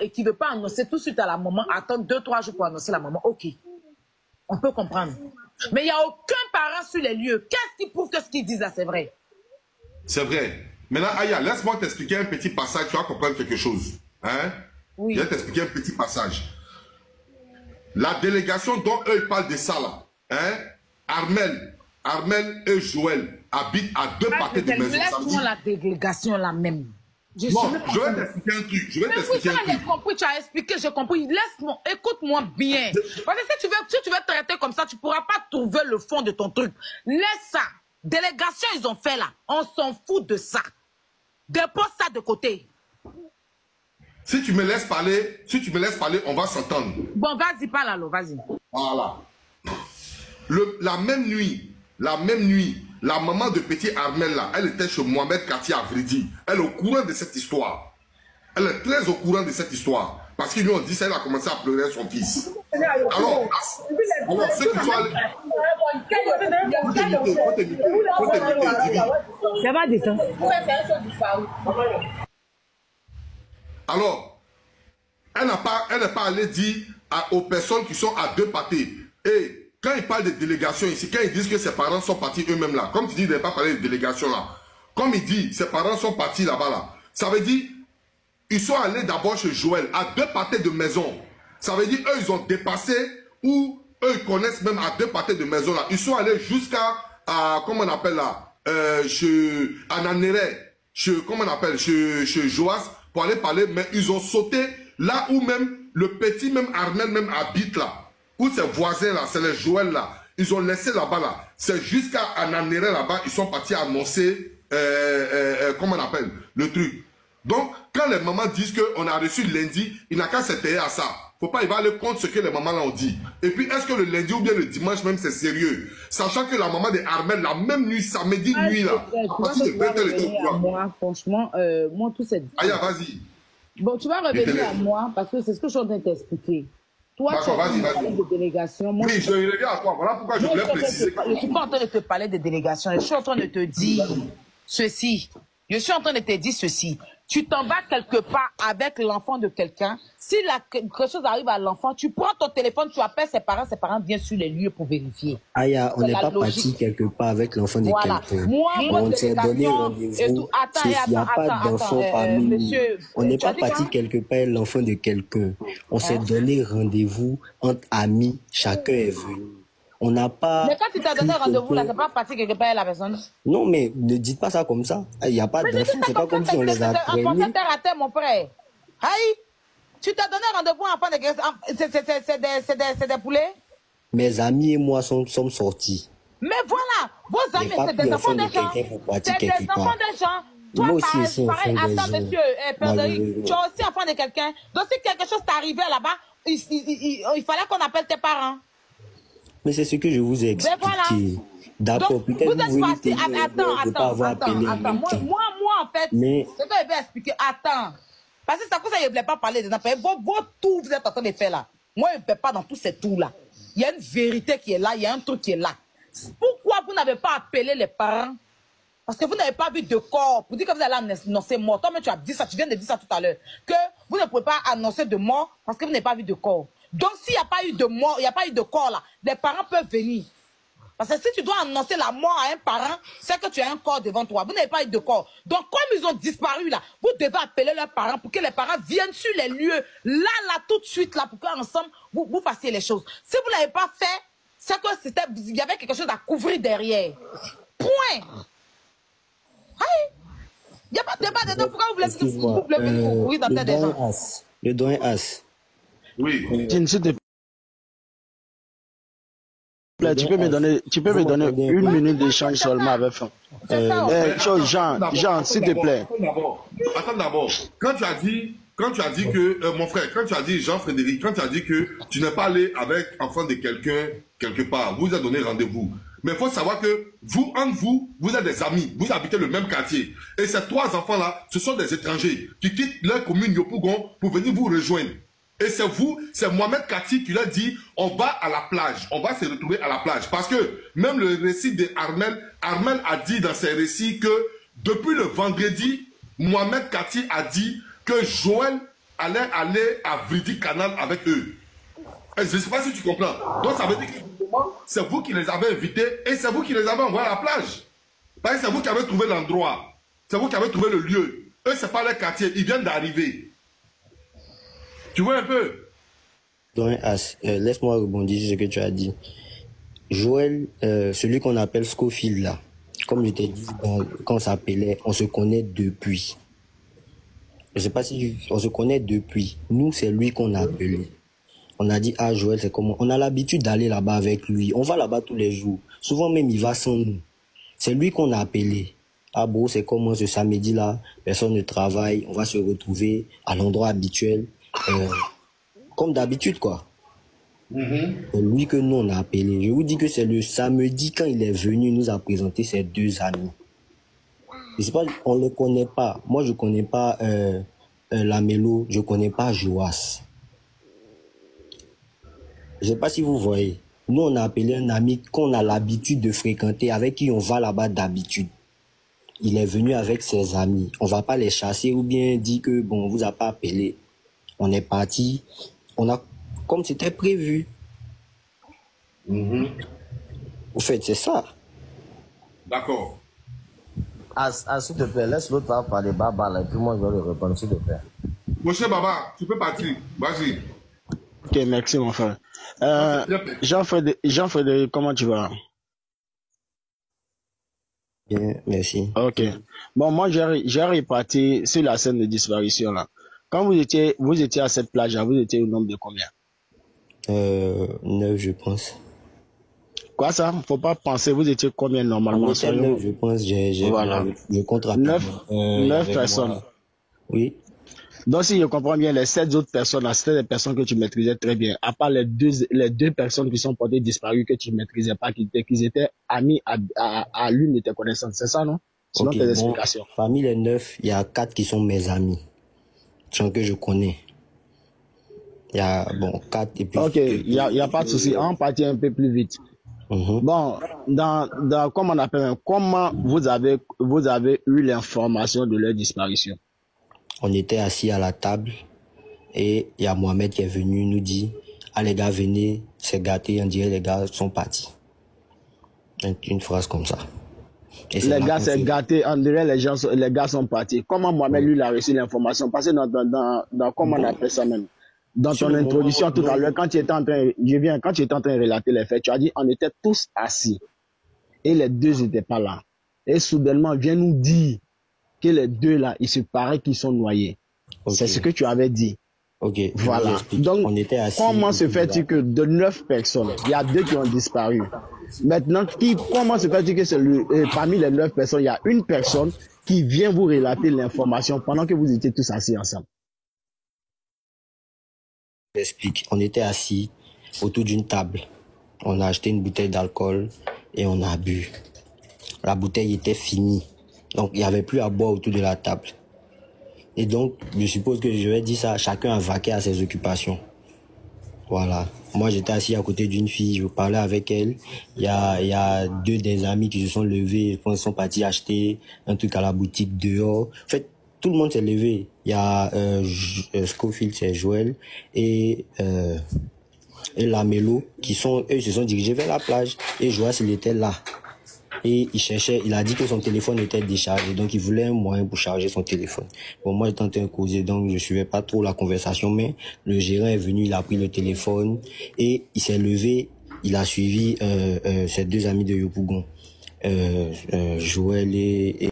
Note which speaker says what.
Speaker 1: et qui ne veut pas annoncer tout de suite à la maman, attends deux, trois jours pour annoncer à la maman, ok. On peut comprendre. Mais il n'y a aucun parent sur les lieux. Qu'est-ce qui prouve que ce qu'ils disent là, c'est vrai?
Speaker 2: C'est vrai. Maintenant, Aya, laisse-moi t'expliquer un petit passage, tu vas comprendre quelque chose. Hein?
Speaker 1: Oui.
Speaker 2: Je vais t'expliquer un petit passage. La délégation dont eux ils parlent de ça là, hein? Armel, Armel et Joël habitent à deux parties de maison.
Speaker 1: Laisse-moi la délégation là même. Je
Speaker 2: je vais t'expliquer un truc. Je vais
Speaker 1: Mais oui,
Speaker 2: t'expliquer
Speaker 1: ça,
Speaker 2: un truc.
Speaker 1: compris, tu as expliqué, j'ai compris. Laisse-moi, écoute-moi bien. Parce que si tu, veux, si tu veux traiter comme ça, tu ne pourras pas trouver le fond de ton truc. Laisse ça. Délégation, ils ont fait là. On s'en fout de ça. Dépose ça de côté.
Speaker 2: Si tu me laisses parler, si tu me laisses parler, on va s'entendre.
Speaker 1: Bon, vas-y, parle alors, vas-y.
Speaker 2: Voilà. Le, la même nuit, la même nuit, la maman de petit Armel là, elle était chez Mohamed Kati à Vridi. Elle est au courant de cette histoire. Elle est très au courant de cette histoire. Parce qu'ils lui ont dit ça, elle a commencé à pleurer son fils. Alors, alors ceux qui sont allés... Faut Didi.
Speaker 1: Ça va.
Speaker 2: Alors, elle n'a pas, elle n'est pas allée dire à- aux personnes qui sont à deux parties. Et quand ils parlent de délégation ici, quand ils disent que ses parents sont partis eux-mêmes là, comme tu dis, ils n'avaient pas parlé de délégation là, comme il dit, ses parents sont partis là-bas là, ça veut dire, ils sont allés d'abord chez Joël, à deux parties de maison. Ça veut dire, eux, ils ont dépassé, ou eux, ils connaissent même à deux parties de maison là. Ils sont allés jusqu'à, à, comment on appelle là, euh, chez Ananere, chez, comment on appelle, chez, chez Joas, pour aller parler, mais ils ont sauté là où même le petit même Armel même habite là, où ses voisins là, c'est les Joël là, ils ont laissé là-bas là, c'est jusqu'à Ananere là-bas, ils sont partis annoncer, euh, euh, euh, comment on appelle, le truc. Donc, quand les mamans disent qu'on a reçu lundi, il n'a qu'à s'étayer à ça. Faut pas, il va aller contre ce que les mamans là ont dit. Et puis, est-ce que le lundi ou bien le dimanche même, c'est sérieux? Sachant que la maman de Armel, la même nuit, samedi nuit là, à partir de 20h, elle était au courant.
Speaker 1: moi, franchement, euh, moi, tout c'est...
Speaker 2: Aya, vas-y.
Speaker 1: Bon, tu vas revenir à moi parce que c'est ce que je suis en train de t'expliquer. Toi, tu
Speaker 2: vas-y, vas-y.
Speaker 1: parlé de délégation. Moi,
Speaker 2: Oui, je reviens à toi. Voilà pourquoi je voulais préciser.
Speaker 1: je suis pas en train de te parler de délégation. Je suis en train de te dire ceci. Je suis en train de te dire ceci. Tu t'en vas quelque part avec l'enfant de quelqu'un. Si la, quelque chose arrive à l'enfant, tu prends ton téléphone, tu appelles ses parents, ses parents viennent sur les lieux pour vérifier.
Speaker 3: Aya, on n'est pas parti quelque part avec l'enfant de
Speaker 1: Voilà.
Speaker 3: quelqu'un.
Speaker 1: Moi,
Speaker 3: on s'est donné rendez-vous.
Speaker 1: Attends,
Speaker 3: n'y a
Speaker 1: attends,
Speaker 3: pas
Speaker 1: attends,
Speaker 3: d'enfant
Speaker 1: attends, euh,
Speaker 3: parmi nous.
Speaker 1: monsieur,
Speaker 3: On n'est pas parti quelque part avec l'enfant de quelqu'un. On s'est
Speaker 1: Hein?
Speaker 3: donné rendez-vous entre amis. Chacun est venu. On n'a pas.
Speaker 1: Mais quand tu t'as donné rendez-vous, là, c'est pas parti quelque part à la personne.
Speaker 3: Non, mais ne dites pas ça comme ça. Il n'y a pas
Speaker 1: ça
Speaker 3: C'est pas comme si on les a
Speaker 1: En
Speaker 3: prévenus.
Speaker 1: français terre à terre, mon frère. Aïe, tu t'as donné rendez-vous en fin de c'est- des, poulets?
Speaker 3: Mes amis et moi sommes, sommes sortis.
Speaker 1: Mais voilà, vos amis, c'est des enfants
Speaker 3: de
Speaker 1: des gens. C'est des enfants des gens. Toi,
Speaker 3: Moi aussi,
Speaker 1: pareil, pareil,
Speaker 3: enfant des
Speaker 1: attends, monsieur, eh, tu es aussi enfant de quelqu'un. Donc, si quelque chose arrivé là-bas, il, il, il, il- il fallait qu'on appelle tes parents.
Speaker 3: Mais c'est ce que je vous ai
Speaker 1: Ben voilà.
Speaker 3: expliqué. D'accord,
Speaker 1: Donc,
Speaker 3: peut-être
Speaker 1: vous
Speaker 3: vous
Speaker 1: êtes
Speaker 3: voulez
Speaker 1: parti.
Speaker 3: tenir
Speaker 1: Attends, attends,
Speaker 3: pas avoir
Speaker 1: attends,
Speaker 3: appelé
Speaker 1: attends. Moi, moi, moi, en fait,
Speaker 3: Mais-
Speaker 1: ce que je vais expliquer, attends. Parce que c'est à cause ça, je ne voulais pas parler des enfants. Vos, vos tours, vous êtes en train de faire là. Moi, je ne fais pas dans tous ces tours-là. Il y a une vérité qui est là, il y a un truc qui est là. Pourquoi vous n'avez pas appelé les parents? Parce que vous n'avez pas vu de corps pour dire que vous allez annoncer mort. Toi, mais tu as dit ça, tu viens de dire ça tout à l'heure. Que vous ne pouvez pas annoncer de mort parce que vous n'avez pas vu de corps. Donc, s'il n'y a pas eu de mort, il n'y a pas eu de corps là, les parents peuvent venir. Parce que si tu dois annoncer la mort à un parent, c'est que tu as un corps devant toi. Vous n'avez pas eu de corps. Donc, comme ils ont disparu là, vous devez appeler leurs parents pour que les parents viennent sur les lieux, là, là, tout de suite, là, pour qu'ensemble, vous, vous fassiez les choses. Si vous ne l'avez pas fait, c'est que c'était, il y avait quelque chose à couvrir derrière. Point. Aïe. Il n'y a pas de débat dedans. Pourquoi vous voulez, vous voulez
Speaker 3: euh,
Speaker 1: couvrir dans tête des gens?
Speaker 3: As. Le doyen As.
Speaker 2: Oui.
Speaker 4: S'il te plaît, tu peux me donner, tu peux me donner une minute d'échange seulement avec chose, Jean, Jean, s'il te plaît.
Speaker 2: Attends d'abord. Attends d'abord. Quand tu as dit, quand tu as dit que, euh, mon frère, quand tu as dit Jean-Frédéric, quand tu as dit que tu n'es pas allé avec enfant de quelqu'un quelque part, vous avez donné rendez-vous. Mais il faut savoir que vous, entre vous, vous êtes des amis, vous habitez le même quartier. Et ces trois enfants-là, ce sont des étrangers qui quittent leur commune Yopougon pour venir vous rejoindre. Et c'est vous, c'est Mohamed Kati qui l'a dit, on va à la plage, on va se retrouver à la plage. Parce que même le récit de Armel, a dit dans ses récits que depuis le vendredi, Mohamed Kati a dit que Joël allait aller à Vridi Canal avec eux. Je ne sais pas si tu comprends. Donc ça veut dire que c'est vous qui les avez invités et c'est vous qui les avez envoyés à la plage. Parce que c'est vous qui avez trouvé l'endroit. C'est vous qui avez trouvé le lieu. Eux, ce n'est pas leur quartier. Ils viennent d'arriver. Tu vois un peu?
Speaker 3: Donc, euh, laisse-moi rebondir sur ce que tu as dit. Joël, euh, celui qu'on appelle Scofield là, comme je t'ai dit dans- quand on s'appelait, on se connaît depuis. Je sais pas si on se connaît depuis. Nous, c'est lui qu'on a appelé. On a dit, ah, Joël, c'est comment? On a l'habitude d'aller là-bas avec lui. On va là-bas tous les jours. Souvent même, il va sans nous. C'est lui qu'on a appelé. Ah bon, c'est comment ce samedi-là? Personne ne travaille. On va se retrouver à l'endroit habituel. Euh, comme d'habitude, quoi. C'est lui que nous, on a appelé. Je vous dis que c'est le samedi quand il est venu, il nous a présenté ses deux amis. Je sais pas, on ne le connaît pas. Moi, je connais pas euh, euh, Lamelo, je connais pas Joas. Je sais pas si vous voyez. Nous, on a appelé un ami qu'on a l'habitude de fréquenter, avec qui on va là-bas d'habitude. Il est venu avec ses amis. On va pas les chasser ou bien dire que, bon, on vous a pas appelé. On est parti. On a, comme c'était prévu. Au fait, c'est ça.
Speaker 2: D'accord.
Speaker 5: Ah, ah, s'il te plaît, laisse l'autre parler parler baba là, et puis moi je vais lui répondre, s'il te plaît.
Speaker 2: Mon cher Baba, tu peux partir. Vas-y.
Speaker 4: Ok, merci mon frère. Euh, Jean-Frédéric, Jean-Frédéric, comment tu vas?
Speaker 3: Bien, merci.
Speaker 4: Ok. Bon, moi, j'ai j'ai reparti sur la scène de disparition là. Quand vous étiez, vous étiez à cette plage, là, vous étiez au nombre de combien?
Speaker 3: Euh, neuf, je pense.
Speaker 4: Quoi ça? Faut pas penser, vous étiez combien normalement?
Speaker 3: On était
Speaker 4: soyons-
Speaker 3: neuf, je pense. J'ai,
Speaker 4: Voilà.
Speaker 3: je compte rapidement.
Speaker 4: Neuf,
Speaker 3: Euh,
Speaker 4: neuf
Speaker 3: avec
Speaker 4: personnes.
Speaker 3: moi. Oui.
Speaker 4: Donc, si je comprends bien, les sept autres personnes, c'était des personnes que tu maîtrisais très bien. À part les deux, les deux personnes qui sont portées disparues que tu maîtrisais pas, qui étaient, qui étaient amis à, à, à l'une de tes connaissances. C'est ça, non? Selon
Speaker 3: Ok, bon,
Speaker 4: tes explications.
Speaker 3: parmi les neuf, il y a quatre qui sont mes amis. Gens que je connais. Il y a, bon, quatre et puis.
Speaker 4: Ok, il y a, y a pas de souci. On partit un peu plus vite.
Speaker 3: Mhm.
Speaker 4: Bon, dans, dans, comment on appelle, comment vous avez, vous avez eu l'information de leur disparition?
Speaker 3: On était assis à la table et il y a Mohamed qui est venu nous dit Ah les gars, venez, c'est gâté, on dirait les gars sont partis. Une, une phrase comme ça. Et
Speaker 4: Les gars,
Speaker 3: s'est-
Speaker 4: gâté. On dirait les gens, sont- les gars sont partis. Comment Mohamed, lui, il a reçu l'information? Parce que dans, dans, dans, dans- comment on appelle ça même? Dans
Speaker 3: Sur
Speaker 4: ton introduction
Speaker 3: moment,
Speaker 4: tout à l'heure, quand tu étais en train, je viens, quand tu étais en train de relater les faits, tu as dit, on était tous assis. Et les deux n'étaient pas là. Et soudainement, viens nous dire que les deux là, il se paraît qu'ils sont noyés. C'est ce que tu avais dit.
Speaker 3: Ok,
Speaker 4: Voilà. Donc,
Speaker 3: on était assis.
Speaker 4: comment se fait-il que de neuf personnes, il y a deux qui ont disparu Maintenant, qui, comment se fait-il que euh, parmi les neuf personnes, il y a une personne qui vient vous relater l'information pendant que vous étiez tous assis ensemble
Speaker 3: J'explique. On était assis autour d'une table. On a acheté une bouteille d'alcool et on a bu. La bouteille était finie. Donc, il n'y avait plus à boire autour de la table. Et donc, je suppose que je vais dire ça, chacun a vaqué à ses occupations. Voilà. Moi, j'étais assis à côté d'une fille, je parlais avec elle. Il y a, il y a deux des amis qui se sont levés, je pense sont partis acheter un truc à la boutique dehors. En fait, tout le monde s'est levé. Il y a euh, euh, Scofield, c'est Joël, et, euh, et Lamelo, qui sont, eux, se sont dirigés vers la plage. Et Joas, il était là. Et il cherchait, il a dit que son téléphone était déchargé, donc il voulait un moyen pour charger son téléphone. Bon, moi, j'étais en train de causer, donc je suivais pas trop la conversation, mais le gérant est venu, il a pris le téléphone et il s'est levé, il a suivi euh, euh, ses deux amis de Yopougon, euh, euh, Joël et, et